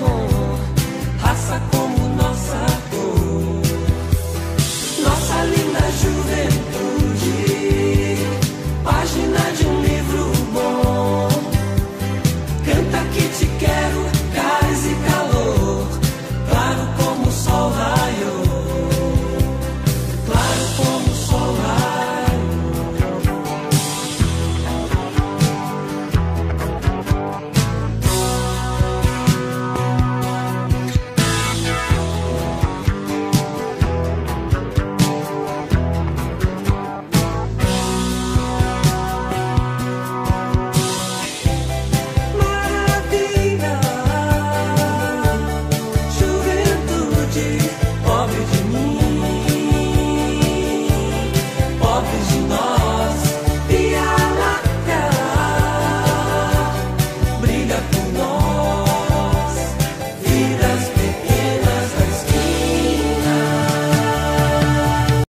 hole. Passa